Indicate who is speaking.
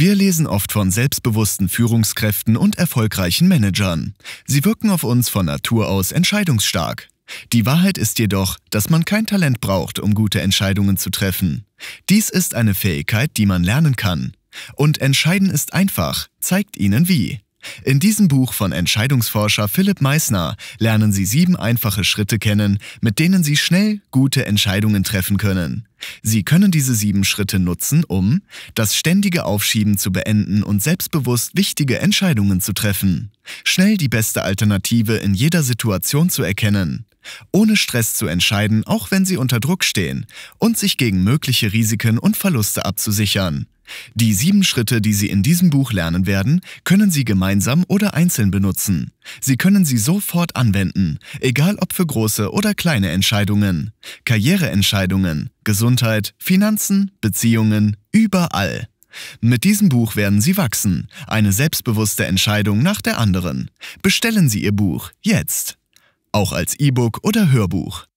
Speaker 1: Wir lesen oft von selbstbewussten Führungskräften und erfolgreichen Managern. Sie wirken auf uns von Natur aus entscheidungsstark. Die Wahrheit ist jedoch, dass man kein Talent braucht, um gute Entscheidungen zu treffen. Dies ist eine Fähigkeit, die man lernen kann. Und entscheiden ist einfach, zeigt Ihnen wie. In diesem Buch von Entscheidungsforscher Philipp Meissner lernen Sie sieben einfache Schritte kennen, mit denen Sie schnell gute Entscheidungen treffen können. Sie können diese sieben Schritte nutzen, um das ständige Aufschieben zu beenden und selbstbewusst wichtige Entscheidungen zu treffen, schnell die beste Alternative in jeder Situation zu erkennen, ohne Stress zu entscheiden, auch wenn Sie unter Druck stehen, und sich gegen mögliche Risiken und Verluste abzusichern. Die sieben Schritte, die Sie in diesem Buch lernen werden, können Sie gemeinsam oder einzeln benutzen. Sie können sie sofort anwenden, egal ob für große oder kleine Entscheidungen, Karriereentscheidungen, Gesundheit, Finanzen, Beziehungen, überall. Mit diesem Buch werden Sie wachsen, eine selbstbewusste Entscheidung nach der anderen. Bestellen Sie Ihr Buch jetzt. Auch als E-Book oder Hörbuch.